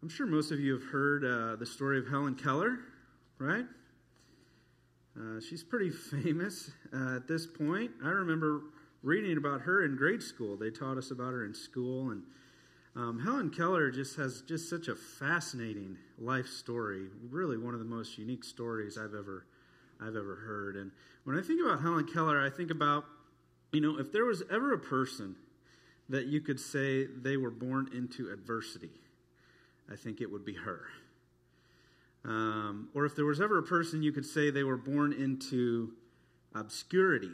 I'm sure most of you have heard uh, the story of Helen Keller, right? Uh, she's pretty famous uh, at this point. I remember reading about her in grade school. They taught us about her in school, and um, Helen Keller just has just such a fascinating life story. Really, one of the most unique stories I've ever I've ever heard. And when I think about Helen Keller, I think about you know if there was ever a person that you could say they were born into adversity, I think it would be her. Um, or if there was ever a person you could say they were born into obscurity,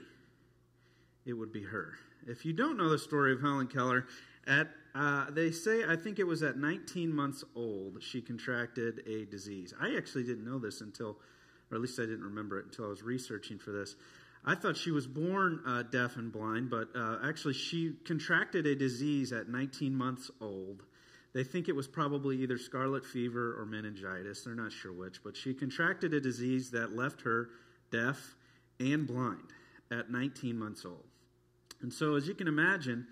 it would be her. If you don't know the story of Helen Keller, at uh, they say I think it was at 19 months old she contracted a disease. I actually didn't know this until, or at least I didn't remember it until I was researching for this. I thought she was born uh, deaf and blind, but uh, actually she contracted a disease at 19 months old. They think it was probably either scarlet fever or meningitis. They're not sure which, but she contracted a disease that left her deaf and blind at 19 months old. And so, as you can imagine,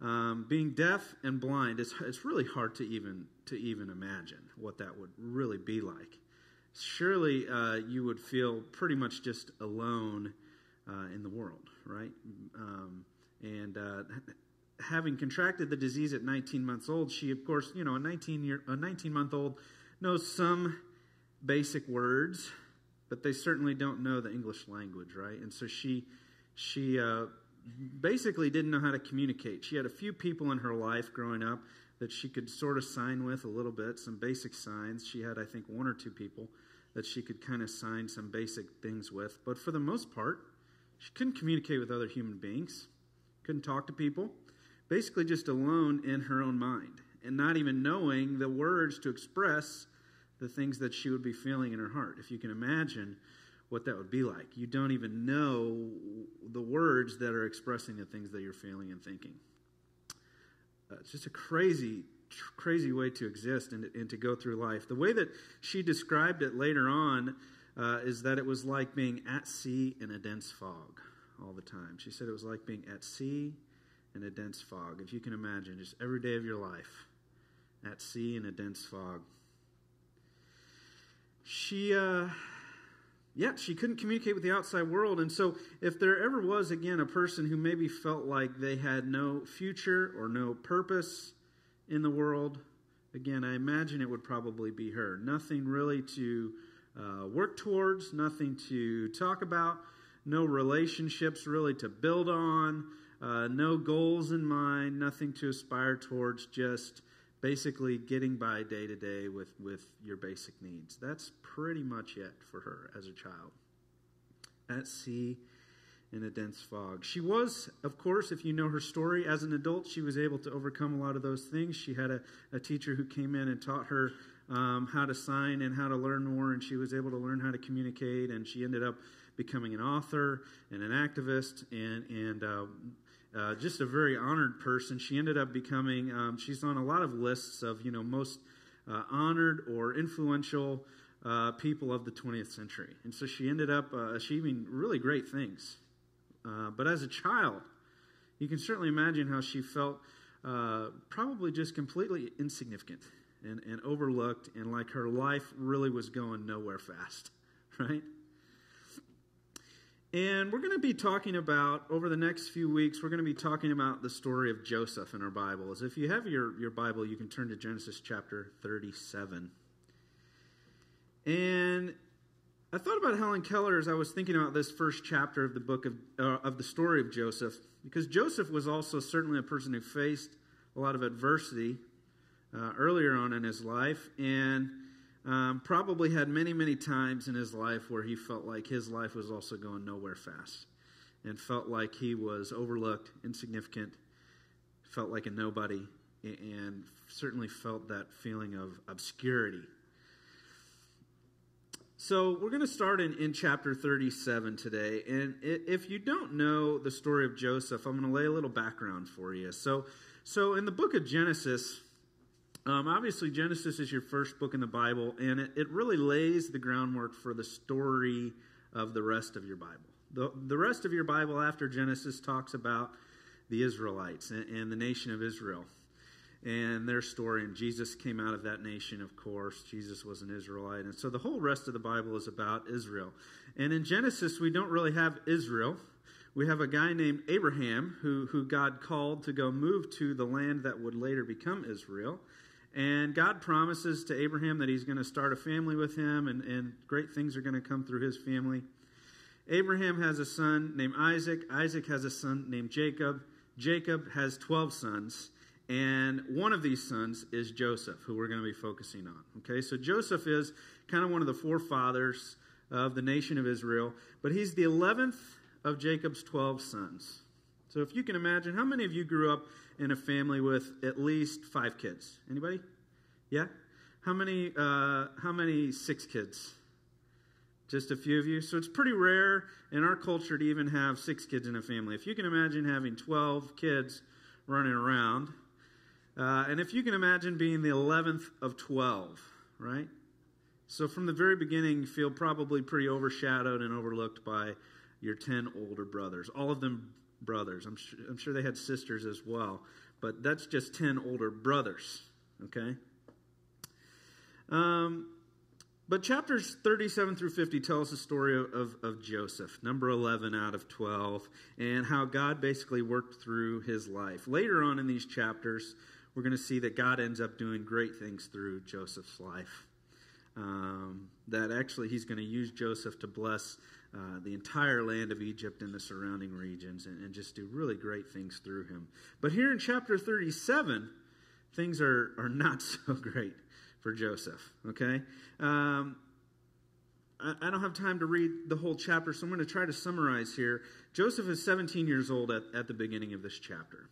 um, being deaf and blind, it's, it's really hard to even to even imagine what that would really be like. Surely, uh, you would feel pretty much just alone uh, in the world, right? Um, and uh, having contracted the disease at 19 months old, she, of course, you know, a 19 year, a 19 month old knows some basic words, but they certainly don't know the English language, right? And so she, she uh, basically didn't know how to communicate. She had a few people in her life growing up that she could sort of sign with a little bit, some basic signs. She had, I think, one or two people that she could kind of sign some basic things with. But for the most part, she couldn't communicate with other human beings, couldn't talk to people, basically just alone in her own mind and not even knowing the words to express the things that she would be feeling in her heart. If you can imagine what that would be like. You don't even know the words that are expressing the things that you're feeling and thinking. Uh, it's just a crazy, crazy way to exist and, and, to go through life. The way that she described it later on uh, is that it was like being at sea in a dense fog all the time. She said it was like being at sea in a dense fog. If you can imagine, just every day of your life at sea in a dense fog. She, uh, yeah, she couldn't communicate with the outside world. And so, if there ever was, again, a person who maybe felt like they had no future or no purpose in the world, again, I imagine it would probably be her. Nothing really to uh, work towards, nothing to talk about, no relationships really to build on, uh, no goals in mind, nothing to aspire towards, just basically getting by day to day with, with your basic needs. That's pretty much it for her as a child. At sea in a dense fog. She was, of course, if you know her story, as an adult, she was able to overcome a lot of those things. She had a, a teacher who came in and taught her um, how to sign and how to learn more, and she was able to learn how to communicate, and she ended up becoming an author and an activist and, and uh, uh, just a very honored person. She ended up becoming, um, she's on a lot of lists of, you know, most uh, honored or influential uh, people of the 20th century. And so she ended up uh, achieving really great things. Uh, but as a child, you can certainly imagine how she felt probably just completely insignificant and, and overlooked, and like her life really was going nowhere fast, right? And we're going to be talking about, over the next few weeks, we're going to be talking about the story of Joseph in our Bibles. If you have your, your Bible, you can turn to Genesis chapter 37. And I thought about Helen Keller as I was thinking about this first chapter of the book of, uh, of the story of Joseph, because Joseph was also certainly a person who faced a lot of adversity uh, earlier on in his life. And um, probably had many, many times in his life where he felt like his life was also going nowhere fast and felt like he was overlooked, insignificant, felt like a nobody, and certainly felt that feeling of obscurity. So, we're going to start in, in chapter 37 today. And if you don't know the story of Joseph, I'm going to lay a little background for you. So, so in the book of Genesis, um, obviously, Genesis is your first book in the Bible, and it, it really lays the groundwork for the story of the rest of your Bible. The, the rest of your Bible after Genesis talks about the Israelites and, and the nation of Israel. and their story. And Jesus came out of that nation, of course. Jesus was an Israelite. And so the whole rest of the Bible is about Israel. And in Genesis, we don't really have Israel. We have a guy named Abraham who, who God called to go move to the land that would later become Israel. And God promises to Abraham that he's going to start a family with him, and, and great things are going to come through his family. Abraham has a son named Isaac. Isaac has a son named Jacob. Jacob has 12 sons. And one of these sons is Joseph, who we're going to be focusing on. Okay, so Joseph is kind of one of the forefathers of the nation of Israel, but he's the 11th of Jacob's 12 sons. So if you can imagine, how many of you grew up in a family with at least five kids? Anybody? Yeah? How many, uh, how many six kids? Just a few of you. So it's pretty rare in our culture to even have six kids in a family. If you can imagine having 12 kids running around, uh, and if you can imagine being the 11th of 12, right? So from the very beginning, you feel probably pretty overshadowed and overlooked by your 10 older brothers. All of them brothers. I'm sure, I'm sure they had sisters as well, but that's just 10 older brothers, okay? Um, but chapters 37 through 50 tell us the story of, of, of, Joseph, number 11 out of 12, and how God basically worked through his life. Later on in these chapters, we're going to see that God ends up doing great things through Joseph's life. Um, that actually he's going to use Joseph to bless uh, the entire land of Egypt and the surrounding regions and, and, just do really great things through him. But here in chapter 37, things are, are not so great for Joseph, okay? Um, I, I don't have time to read the whole chapter, so I'm going to try to summarize here. Joseph is 17 years old at, at the beginning of this chapter.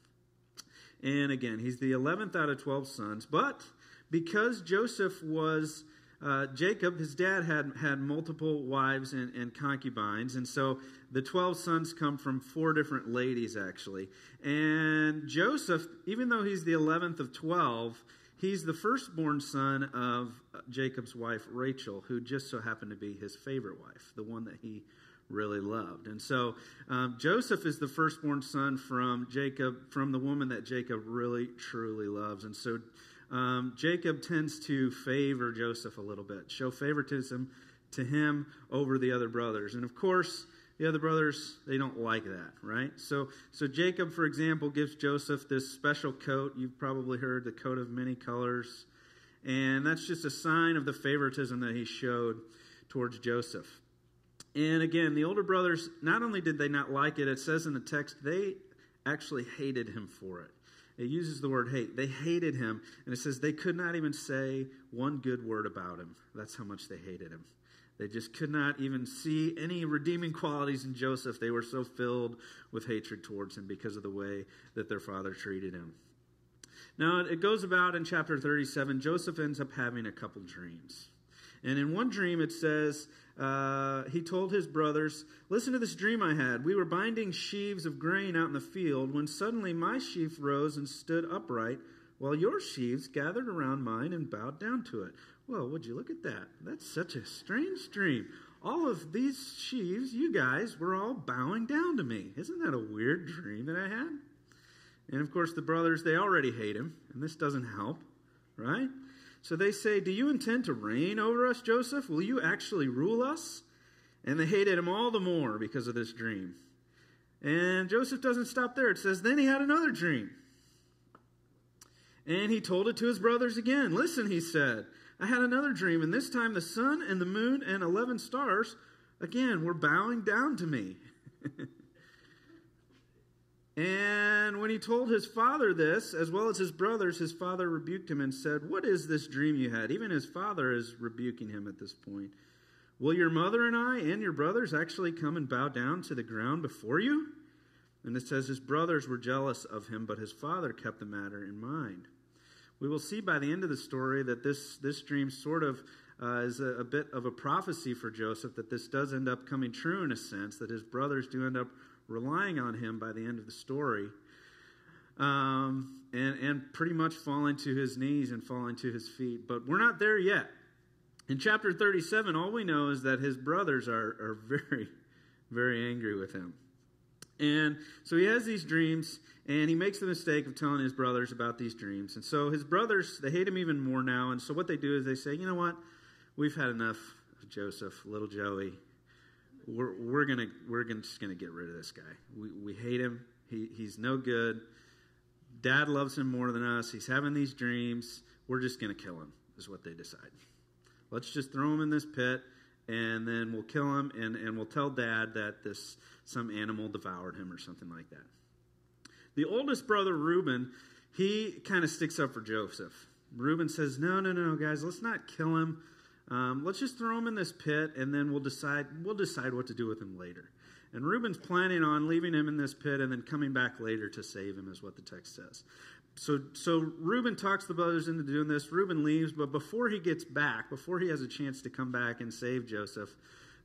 And again, he's the 11th out of 12 sons. But because Joseph was uh, Jacob, his dad, had, had multiple wives and, and, concubines, and so the 12 sons come from four different ladies, actually. And Joseph, even though he's the 11th of 12, he's the firstborn son of Jacob's wife, Rachel, who just so happened to be his favorite wife, the one that he really loved. And so um, Joseph is the firstborn son from Jacob, from the woman that Jacob really, truly loves. And so um, Jacob tends to favor Joseph a little bit, show favoritism to him over the other brothers. And of course, the other brothers they don't like that right? So so jacob for example gives joseph this special coat. You've probably heard the coat of many colors. And that's just a sign of the favoritism that he showed towards joseph. And again the older brothers not only did they not like it it says in the text they actually hated him for it it uses the word hate. They hated him, and it says they could not even say one good word about him. That's how much they hated him. They just could not even see any redeeming qualities in Joseph. They were so filled with hatred towards him because of the way that their father treated him. Now, it goes about in chapter 37, Joseph ends up having a couple dreams. And in one dream, it says, uh, he told his brothers, Listen to this dream I had. We were binding sheaves of grain out in the field when suddenly my sheaf rose and stood upright, while your sheaves gathered around mine and bowed down to it. Well, would you look at that? That's such a strange dream. All of these sheaves, you guys, were all bowing down to me. Isn't that a weird dream that I had? And of course, the brothers, they already hate him, and this doesn't help, right? So they say, Do you intend to reign over us, Joseph? Will you actually rule us? And they hated him all the more because of this dream. And Joseph doesn't stop there. It says, Then he had another dream. And he told it to his brothers again. Listen, he said, I had another dream, and this time the sun and the moon and 11 stars, again, were bowing down to me. And when he told his father this, as well as his brothers, his father rebuked him and said, What is this dream you had? Even his father is rebuking him at this point. Will your mother and I and your brothers actually come and bow down to the ground before you? And it says his brothers were jealous of him, but his father kept the matter in mind. We will see by the end of the story that this, this dream sort of uh, is a, a bit of a prophecy for Joseph, that this does end up coming true in a sense, that his brothers do end up relying on him by the end of the story, um, and, and pretty much falling to his knees and falling to his feet. But we're not there yet. In chapter 37, all we know is that his brothers are, are very, very angry with him. And so he has these dreams, and he makes the mistake of telling his brothers about these dreams. And so his brothers, they hate him even more now. And so what they do is they say, you know what? We've had enough of Joseph, little Joey. We're, we're gonna we're gonna, just gonna get rid of this guy. We, we hate him. He, he's no good. Dad loves him more than us. He's having these dreams. We're just gonna kill him. Is what they decide. Let's just throw him in this pit and then we'll kill him and, and we'll tell dad that this some animal devoured him or something like that. The oldest brother, Reuben, he kind of sticks up for Joseph. Reuben says, No, no, no, guys, let's not kill him. Um, let's just throw him in this pit and then we'll decide we'll decide what to do with him later. And Reuben's planning on leaving him in this pit and then coming back later to save him, is what the text says. So, so Reuben talks the brothers into doing this. Reuben leaves, but before he gets back, before he has a chance to come back and save Joseph,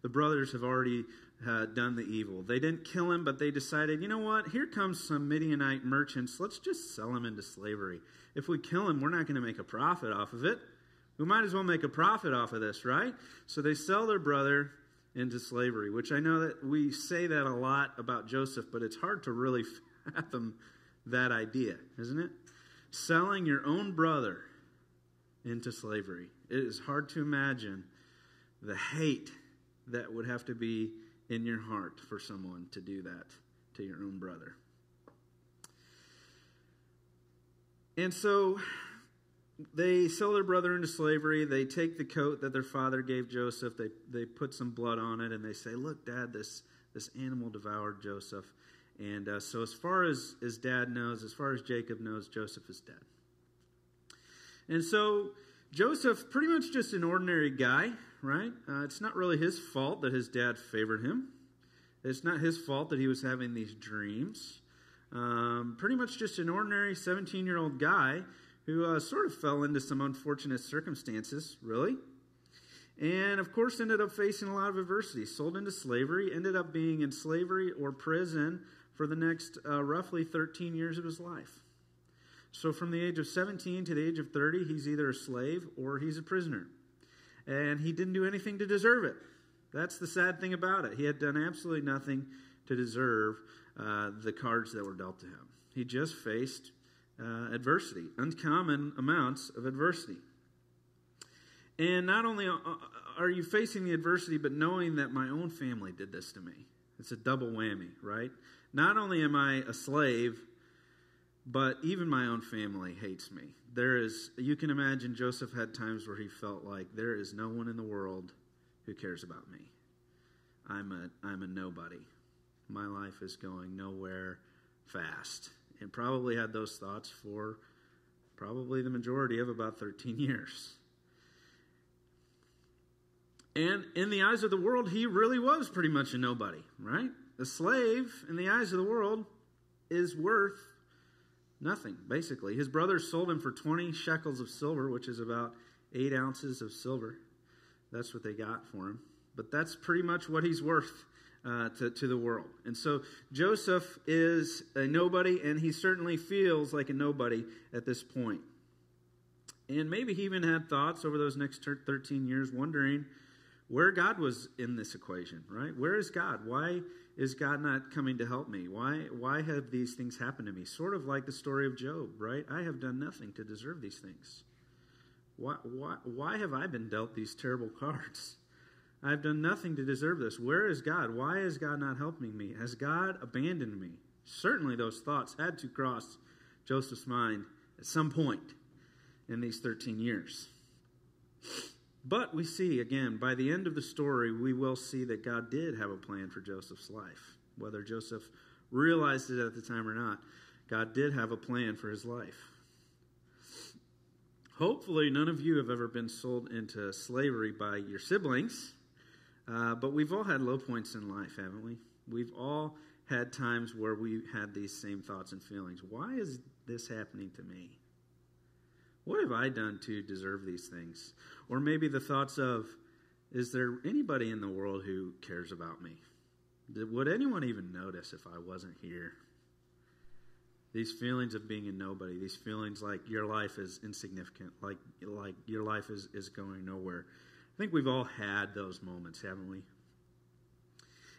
the brothers have already uh, done the evil. They didn't kill him, but they decided, you know what? Here comes some Midianite merchants. Let's just sell him into slavery. If we kill him, we're not going to make a profit off of it. We might as well make a profit off of this, right? So they sell their brother into slavery, which I know that we say that a lot about Joseph, but it's hard to really fathom that idea, isn't it? Selling your own brother into slavery. It is hard to imagine the hate that would have to be in your heart for someone to do that to your own brother. And so they sell their brother into slavery. They take the coat that their father gave Joseph. They, they put some blood on it and they say, Look, Dad, this, this animal devoured Joseph. And uh, so, as far as, as dad knows, as far as Jacob knows, Joseph is dead. And so, Joseph, pretty much just an ordinary guy, right? Uh, it's not really his fault that his dad favored him. It's not his fault that he was having these dreams. Um, pretty much just an ordinary 17 year old guy who uh, sort of fell into some unfortunate circumstances, really. And of course, ended up facing a lot of adversity. Sold into slavery, ended up being in slavery or prison for the next uh, roughly 13 years of his life. So, from the age of 17 to the age of 30, he's either a slave or he's a prisoner. And he didn't do anything to deserve it. That's the sad thing about it. He had done absolutely nothing to deserve uh, the cards that were dealt to him. He just faced uh, adversity, uncommon amounts of adversity. And not only are you facing the adversity, but knowing that my own family did this to me. It's a double whammy, right? Not only am I a slave, but even my own family hates me. There is, you can imagine Joseph had times where he felt like there is no one in the world who cares about me. I'm a, I'm a nobody. My life is going nowhere fast. And probably had those thoughts for probably the majority of about 13 years. And in the eyes of the world, he really was pretty much a nobody, right? A slave, in the eyes of the world, is worth nothing, basically. His brothers sold him for 20 shekels of silver, which is about eight ounces of silver. That's what they got for him. But that's pretty much what he's worth uh, to, to the world. And so Joseph is a nobody, and he certainly feels like a nobody at this point. And maybe he even had thoughts over those next 13 years wondering where God was in this equation, right? Where is God? Why is God not coming to help me? Why, why have these things happened to me? Sort of like the story of Job, right? I have done nothing to deserve these things. Why, why, why have I been dealt these terrible cards? I've done nothing to deserve this. Where is God? Why is God not helping me? Has God abandoned me? Certainly, those thoughts had to cross Joseph's mind at some point in these 13 years. But we see, again, by the end of the story, we will see that God did have a plan for Joseph's life. Whether Joseph realized it at the time or not, God did have a plan for his life. Hopefully, none of you have ever been sold into slavery by your siblings, uh, but we've all had low points in life, haven't we? We've all had times where we had these same thoughts and feelings. Why is this happening to me? What have I done to deserve these things? Or maybe the thoughts of, is there anybody in the world who cares about me? Would anyone even notice if I wasn't here? These feelings of being a nobody, these feelings like your life is insignificant, like like your life is, is going nowhere. I think we've all had those moments, haven't we?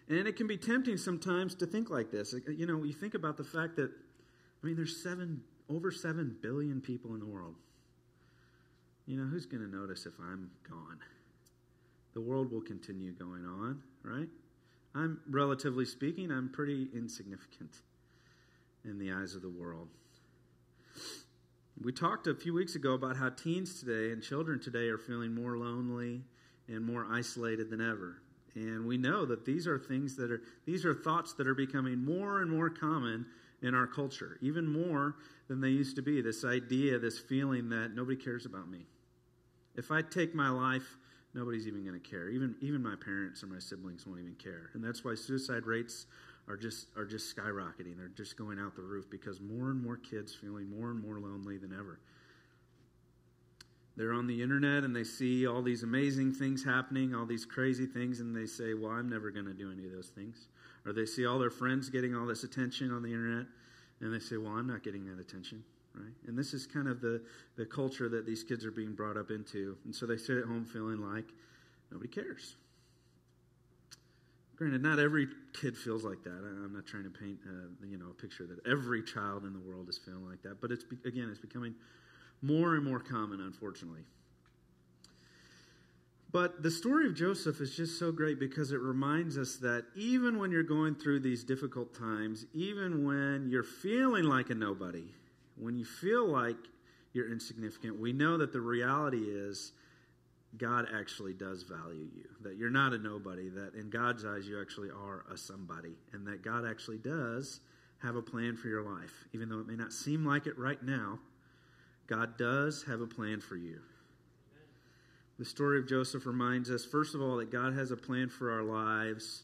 And it can be tempting sometimes to think like this. You know, you think about the fact that, I mean, there's seven, over seven billion people in the world. You know, who's going to notice if I'm gone? The world will continue going on, right? I'm, relatively speaking, I'm pretty insignificant in the eyes of the world. We talked a few weeks ago about how teens today and children today are feeling more lonely and more isolated than ever. And we know that these are things that are, these are thoughts that are becoming more and more common in our culture, even more than they used to be. This idea, this feeling that nobody cares about me. If I take my life, nobody's even going to care. Even, even my parents or my siblings won't even care. And that's why suicide rates are just are just skyrocketing. They're just going out the roof because more and more kids feeling more and more lonely than ever. They're on the internet and they see all these amazing things happening, all these crazy things, and they say, Well, I'm never going to do any of those things. Or they see all their friends getting all this attention on the internet, and they say, Well, I'm not getting that attention. Right? And this is kind of the, the culture that these kids are being brought up into. And so they sit at home feeling like nobody cares. Granted, not every kid feels like that. I'm not trying to paint, uh, you know, a picture that every child in the world is feeling like that. But it's again, it's becoming more and more common, unfortunately. But the story of Joseph is just so great because it reminds us that even when you're going through these difficult times, even when you're feeling like a nobody, when you feel like you're insignificant, we know that the reality is God actually does value you. That you're not a nobody, that in God's eyes you actually are a somebody, and that God actually does have a plan for your life. Even though it may not seem like it right now, God does have a plan for you. The story of Joseph reminds us, first of all, that God has a plan for our lives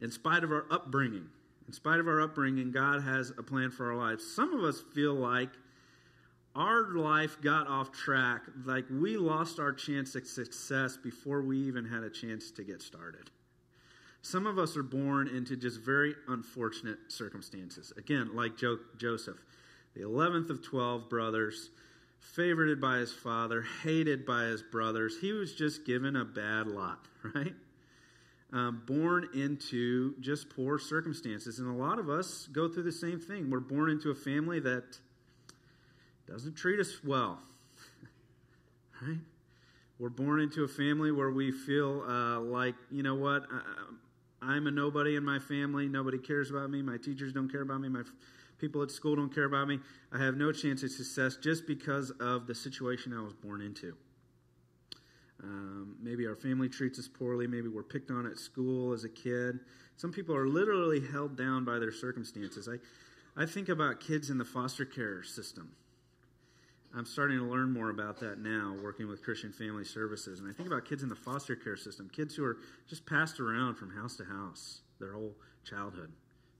in spite of our upbringing. In spite of our upbringing, God has a plan for our lives. Some of us feel like our life got off track, like we lost our chance at success before we even had a chance to get started. Some of us are born into just very unfortunate circumstances. Again, like jo- Joseph, the 11th of 12 brothers, favored by his father, hated by his brothers. He was just given a bad lot, right? Um, born into just poor circumstances. And a lot of us go through the same thing. We're born into a family that doesn't treat us well. right? We're born into a family where we feel uh, like, you know what, I, am a nobody in my family. Nobody cares about me. My teachers don't care about me. My f- people at school don't care about me. I have no chance of success just because of the situation I was born into. Um, maybe our family treats us poorly. Maybe we're picked on at school as a kid. Some people are literally held down by their circumstances. I, I think about kids in the foster care system. I'm starting to learn more about that now, working with Christian Family Services. And I think about kids in the foster care system, kids who are just passed around from house to house their whole childhood,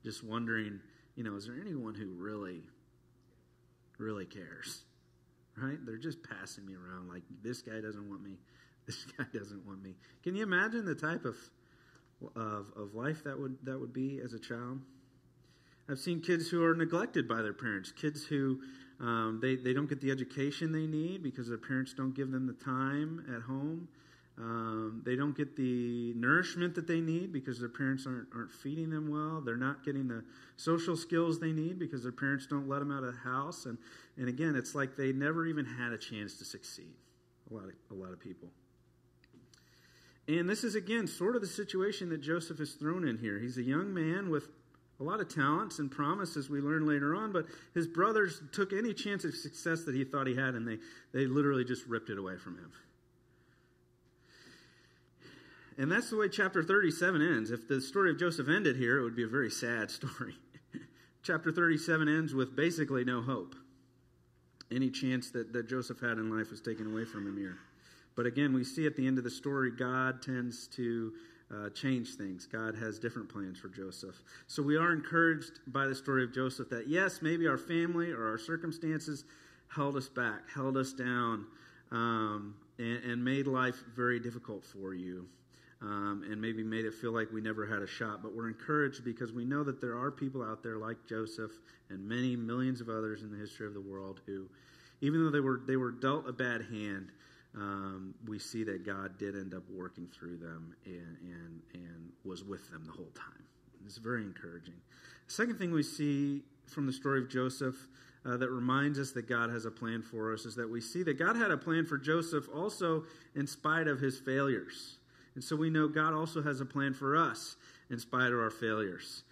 just wondering, you know, is there anyone who really, really cares? Right? They're just passing me around like this guy doesn't want me, this guy doesn't want me. Can you imagine the type of of, of life that would that would be as a child? I've seen kids who are neglected by their parents, kids who um, they, they don't get the education they need because their parents don't give them the time at home. Um, they don't get the nourishment that they need because their parents aren't, aren't feeding them well. They're not getting the social skills they need because their parents don't let them out of the house. And, and again, it's like they never even had a chance to succeed. A lot of, a lot of people. And this is, again, sort of the situation that Joseph is thrown in here. He's a young man with a lot of talents and promises we learn later on, but his brothers took any chance of success that he thought he had and they, they literally just ripped it away from him. And that's the way chapter 37 ends. If the story of Joseph ended here, it would be a very sad story. chapter 37 ends with basically no hope. Any chance that, that Joseph had in life was taken away from him here. But again, we see at the end of the story, God tends to uh, change things. God has different plans for Joseph. So we are encouraged by the story of Joseph that, yes, maybe our family or our circumstances held us back, held us down, um, and, and, made life very difficult for you. Um, and maybe made it feel like we never had a shot. But we're encouraged because we know that there are people out there like Joseph and many millions of others in the history of the world who, even though they were they were dealt a bad hand, um, we see that God did end up working through them and, and, and was with them the whole time. It's very encouraging. second thing we see from the story of Joseph uh, that reminds us that God has a plan for us is that we see that God had a plan for Joseph also in spite of his failures. And so we know God also has a plan for us in spite of our failures.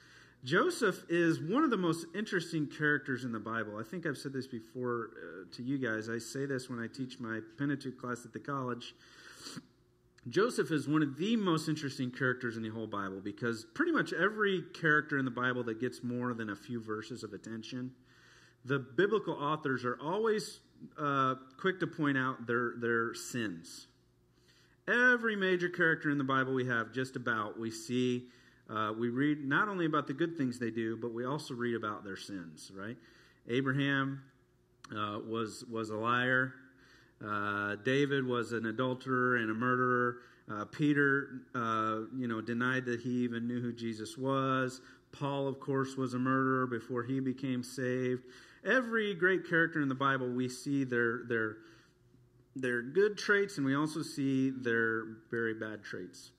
Joseph is one of the most interesting characters in the Bible. I think I've said this before uh, to you guys. I say this when I teach my Pentateuch class at the college. Joseph is one of the most interesting characters in the whole Bible because pretty much every character in the Bible that gets more than a few verses of attention, the biblical authors are always uh, quick to point out their, their sins. Every major character in the Bible we have, just about, we see uh, we read not only about the good things they do, but we also read about their sins, right? Abraham uh, was, was a liar. Uh, David was an adulterer and a murderer. Uh, Peter, uh, you know, denied that he even knew who Jesus was. Paul, of course, was a murderer before he became saved. Every great character in the Bible, we see their their their good traits, and we also see their very bad traits.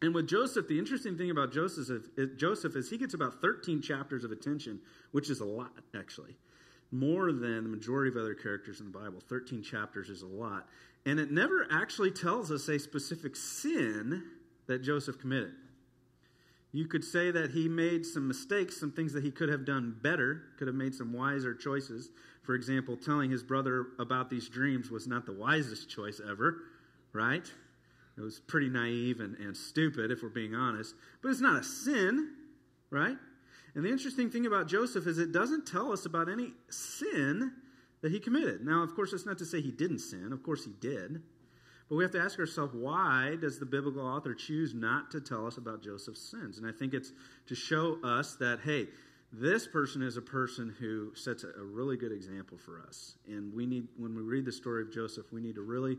And with Joseph, the interesting thing about Joseph is, Joseph is he gets about 13 chapters of attention, which is a lot, actually. More than the majority of other characters in the Bible. 13 chapters is a lot. And it never actually tells us a specific sin that Joseph committed. You could say that he made some mistakes, some things that he could have done better, could have made some wiser choices. For example, telling his brother about these dreams was not the wisest choice ever, right? It was pretty naive and, and stupid, if we're being honest. But it's not a sin, right? And the interesting thing about Joseph is it doesn't tell us about any sin that he committed. Now, of course, it's not to say he didn't sin. Of course, he did. But we have to ask ourselves why does the biblical author choose not to tell us about Joseph's sins? And I think it's to show us that, hey, this person is a person who sets a really good example for us. And we need, when we read the story of Joseph, we need to really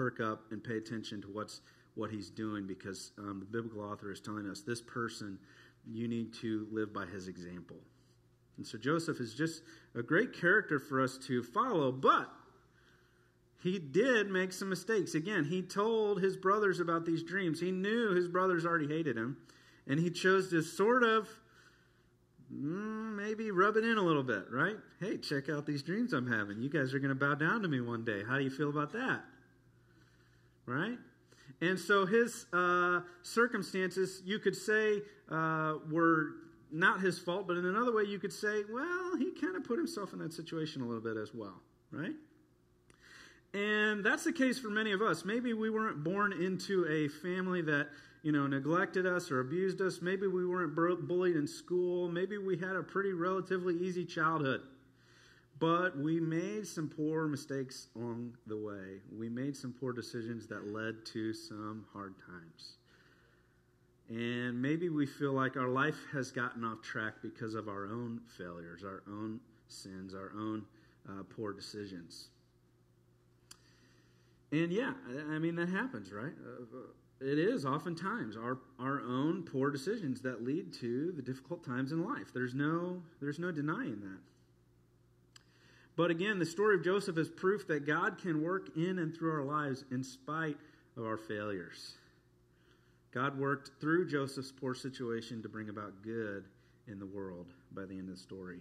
perk up and pay attention to what's what he's doing because um, the biblical author is telling us this person you need to live by his example. And so Joseph is just a great character for us to follow, but he did make some mistakes. Again, he told his brothers about these dreams. He knew his brothers already hated him, and he chose to sort of mm, maybe rub it in a little bit, right? Hey, check out these dreams I'm having. You guys are going to bow down to me one day. How do you feel about that? Right? And so his uh, circumstances, you could say, uh, were not his fault, but in another way, you could say, well, he kind of put himself in that situation a little bit as well, right? And that's the case for many of us. Maybe we weren't born into a family that, you know, neglected us or abused us. Maybe we weren't bullied in school. Maybe we had a pretty relatively easy childhood. But we made some poor mistakes along the way. We made some poor decisions that led to some hard times. And maybe we feel like our life has gotten off track because of our own failures, our own sins, our own uh, poor decisions. And yeah, I mean, that happens, right? Uh, it is oftentimes our, our own poor decisions that lead to the difficult times in life. There's no, there's no denying that. But again, the story of Joseph is proof that God can work in and through our lives in spite of our failures. God worked through Joseph's poor situation to bring about good in the world by the end of the story.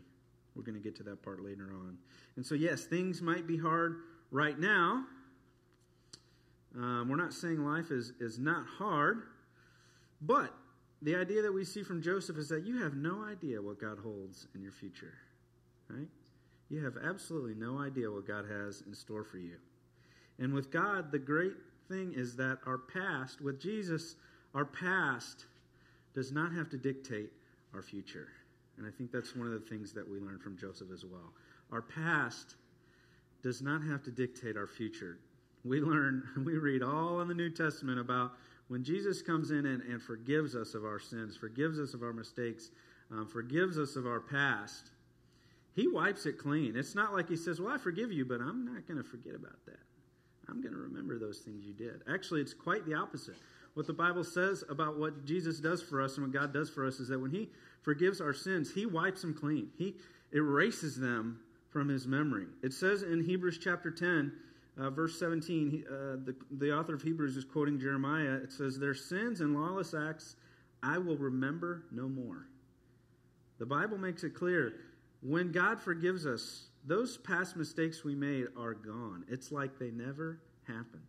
We're going to get to that part later on. And so, yes, things might be hard right now. Um, we're not saying life is, is not hard, but the idea that we see from Joseph is that you have no idea what God holds in your future, right? You have absolutely no idea what God has in store for you. And with God, the great thing is that our past, with Jesus, our past does not have to dictate our future. And I think that's one of the things that we learn from Joseph as well. Our past does not have to dictate our future. We learn, we read all in the New Testament about when Jesus comes in and, and forgives us of our sins, forgives us of our mistakes, um, forgives us of our past he wipes it clean. It's not like he says, Well, I forgive you, but I'm not going to forget about that. I'm going to remember those things you did. Actually, it's quite the opposite. What the Bible says about what Jesus does for us and what God does for us is that when He forgives our sins, He wipes them clean. He erases them from His memory. It says in Hebrews chapter 10, uh, verse 17, he, uh, the, the author of Hebrews is quoting Jeremiah. It says, Their sins and lawless acts I will remember no more. The Bible makes it clear when God forgives us, those past mistakes we made are gone. It's like they never happened.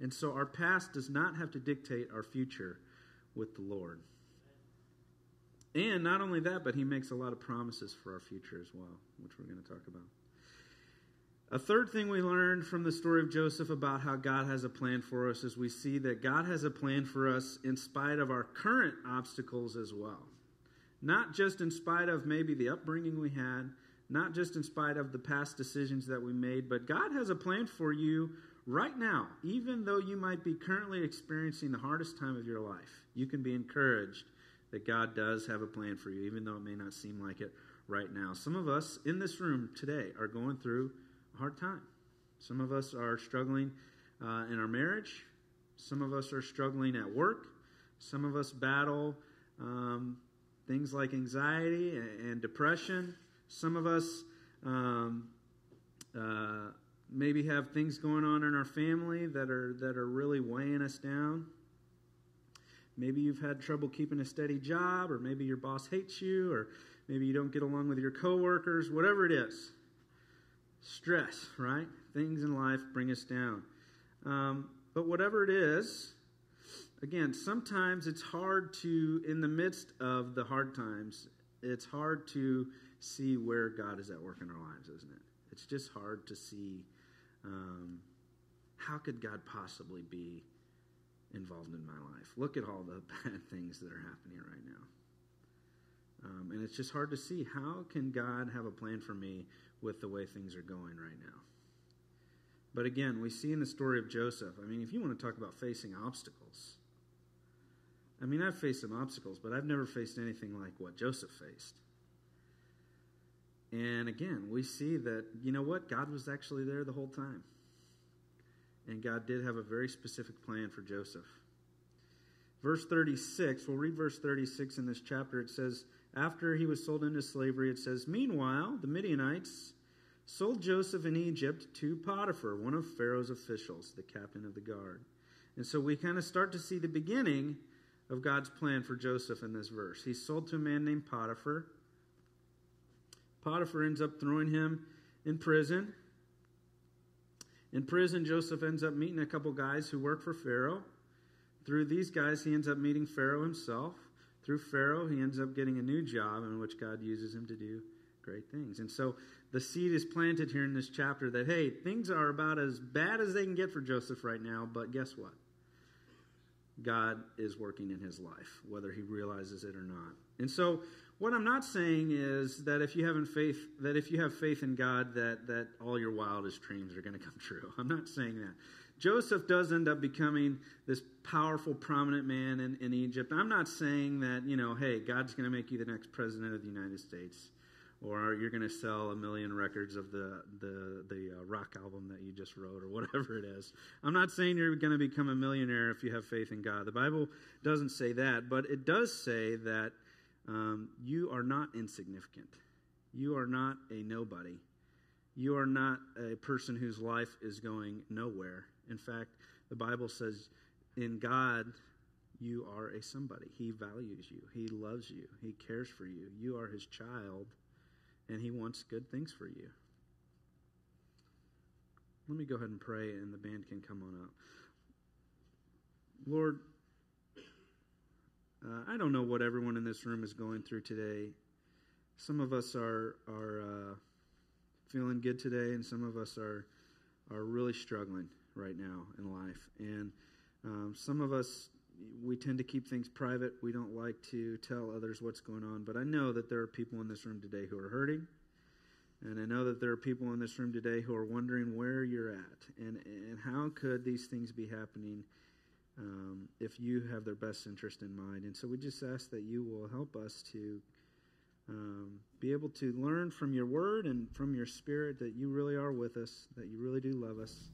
And so our past does not have to dictate our future with the Lord. And not only that, but he makes a lot of promises for our future as well, which we're going to talk about. A third thing we learned from the story of Joseph about how God has a plan for us is we see that God has a plan for us in spite of our current obstacles as well. Not just in spite of maybe the upbringing we had, not just in spite of the past decisions that we made, but God has a plan for you right now. Even though you might be currently experiencing the hardest time of your life, you can be encouraged that God does have a plan for you, even though it may not seem like it right now. Some of us in this room today are going through a hard time. Some of us are struggling uh, in our marriage. Some of us are struggling at work. Some of us battle um, things like anxiety and, depression. Some of us um, uh, maybe have things going on in our family that are that are really weighing us down. Maybe you've had trouble keeping a steady job, or maybe your boss hates you, or maybe you don't get along with your coworkers. Whatever it is, stress, right? Things in life bring us down. Um, but whatever it is, again, sometimes it's hard to, in the midst of the hard times, it's hard to see where God is at work in our lives, isn't it? It's just hard to see um, how could God possibly be involved in my life? Look at all the bad things that are happening right now. Um, and it's just hard to see how can God have a plan for me with the way things are going right now. But again, we see in the story of Joseph, I mean, if you want to talk about facing obstacles, I mean, I've faced some obstacles, but I've never faced anything like what Joseph faced. And again, we see that, you know what? God was actually there the whole time. And God did have a very specific plan for Joseph. Verse 36, we'll read verse 36 in this chapter. It says, after he was sold into slavery, it says, Meanwhile, the Midianites sold Joseph in Egypt to Potiphar, one of Pharaoh's officials, the captain of the guard. And so we kind of start to see the beginning of God's plan for Joseph in this verse. He's sold to a man named Potiphar. Potiphar ends up throwing him in prison. In prison, Joseph ends up meeting a couple guys who work for Pharaoh. Through these guys, he ends up meeting Pharaoh himself. Through Pharaoh, he ends up getting a new job in which God uses him to do great things. And so the seed is planted here in this chapter that, hey, things are about as bad as they can get for Joseph right now, but guess what? God is working in his life, whether he realizes it or not. And so what I'm not saying is that if you haven't faith that if you have faith in God that that all your wildest dreams are going to come true. I'm not saying that. Joseph does end up becoming this powerful, prominent man in, in Egypt. I'm not saying that, you know, hey, God's going to make you the next president of the United States or you're going to sell a million records of the the the uh, rock album that you just wrote or whatever it is. I'm not saying you're going to become a millionaire if you have faith in God. The Bible doesn't say that, but it does say that um, you are not insignificant. You are not a nobody. You are not a person whose life is going nowhere. In fact, the Bible says, in God, you are a somebody. He values you, He loves you, He cares for you. You are His child, and He wants good things for you. Let me go ahead and pray, and the band can come on up. Lord, uh, I don't know what everyone in this room is going through today. Some of us are are uh, feeling good today, and some of us are are really struggling right now in life. And um, some of us, we tend to keep things private. We don't like to tell others what's going on. But I know that there are people in this room today who are hurting. And I know that there are people in this room today who are wondering where you're at and, and how could these things be happening um, if you have their best interest in mind. And so we just ask that you will help us to um, be able to learn from your word and from your spirit that you really are with us, that you really do love us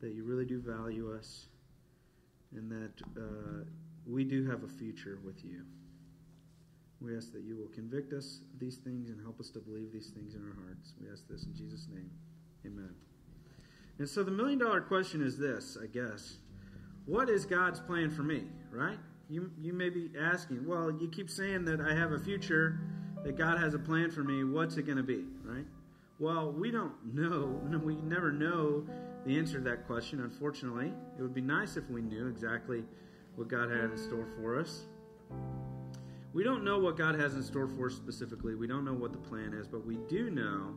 that you really do value us, and that uh, we do have a future with you. We ask that you will convict us of these things and help us to believe these things in our hearts. We ask this in Jesus' name. Amen. And so the million dollar question is this, I guess. What is God's plan for me, right? You, you may be asking, well, you keep saying that I have a future, that God has a plan for me. What's it going to be, right? Well, we don't know. We never know the answer to that question, unfortunately. It would be nice if we knew exactly what God had in store for us. We don't know what God has in store for us specifically. We don't know what the plan is, but we do know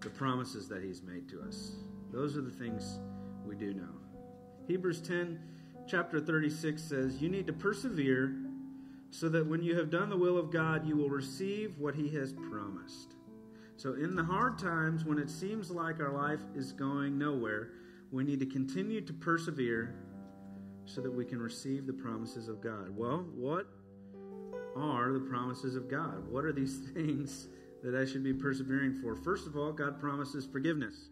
the promises that He's made to us. Those are the things we do know. Hebrews 10, chapter 36 says, You need to persevere so that when you have done the will of God, you will receive what He has promised. So, in the hard times when it seems like our life is going nowhere, we need to continue to persevere so that we can receive the promises of God. Well, what are the promises of God? What are these things that I should be persevering for? First of all, God promises forgiveness.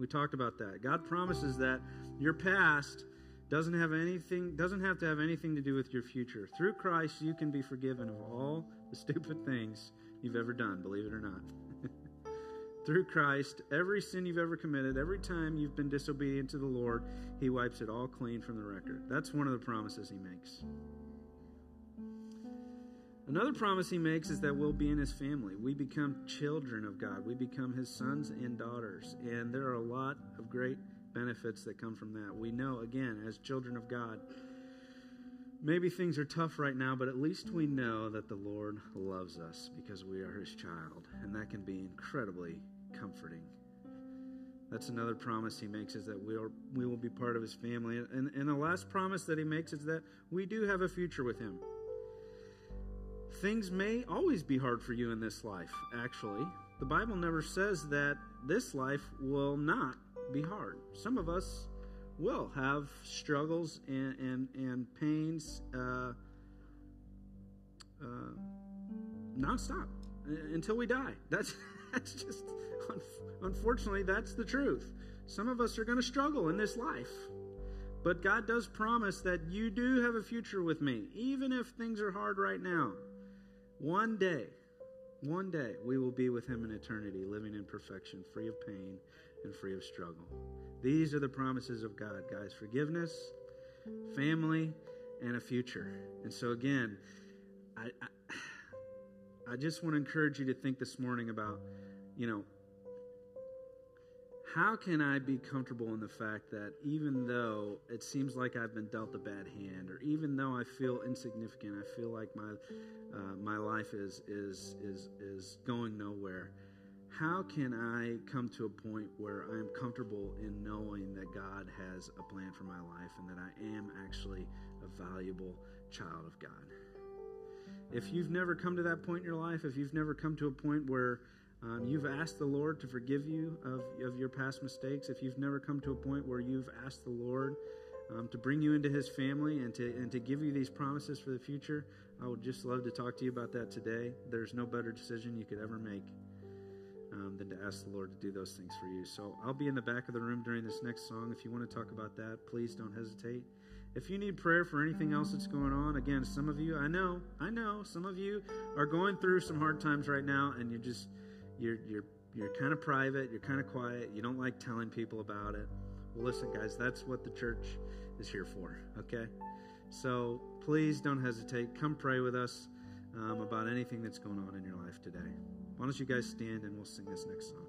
We talked about that. God promises that your past doesn't have anything doesn't have to have anything to do with your future. Through Christ, you can be forgiven of all the stupid things you've ever done, believe it or not. Through Christ, every sin you've ever committed, every time you've been disobedient to the Lord, He wipes it all clean from the record. That's one of the promises He makes. Another promise he makes is that we'll be in his family. We become children of God. We become his sons and daughters. And there are a lot of great benefits that come from that. We know, again, as children of God, maybe things are tough right now, but at least we know that the Lord loves us because we are his child. And that can be incredibly comforting. That's another promise he makes is that we, are, we will be part of his family. And, and the last promise that he makes is that we do have a future with him. Things may always be hard for you in this life, actually. The Bible never says that this life will not be hard. Some of us will have struggles and, and, and pains uh, uh, nonstop until we die. That's, that's just, unfortunately, that's the truth. Some of us are going to struggle in this life. But God does promise that you do have a future with me, even if things are hard right now. One day, one day, we will be with Him in eternity, living in perfection, free of pain and free of struggle. These are the promises of God, guys forgiveness, family, and a future. And so, again, I, I, I just want to encourage you to think this morning about, you know, how can I be comfortable in the fact that even though it seems like I've been dealt a bad hand, or even though I feel insignificant, I feel like my uh, my life is is is is going nowhere. How can I come to a point where I am comfortable in knowing that God has a plan for my life and that I am actually a valuable child of God? If you've never come to that point in your life, if you've never come to a point where um, you've asked the Lord to forgive you of, of your past mistakes. If you've never come to a point where you've asked the Lord um, to bring you into His family and to and to give you these promises for the future, I would just love to talk to you about that today. There's no better decision you could ever make um, than to ask the Lord to do those things for you. So I'll be in the back of the room during this next song. If you want to talk about that, please don't hesitate. If you need prayer for anything else that's going on, again, some of you, I know, I know, some of you are going through some hard times right now, and you're just you're you're you're kind of private, you're kind of quiet, you don't like telling people about it. Well, listen, guys, that's what the church is here for. Okay, so please don't hesitate. Come pray with us um, about anything that's going on in your life today. Why don't you guys stand and we'll sing this next song.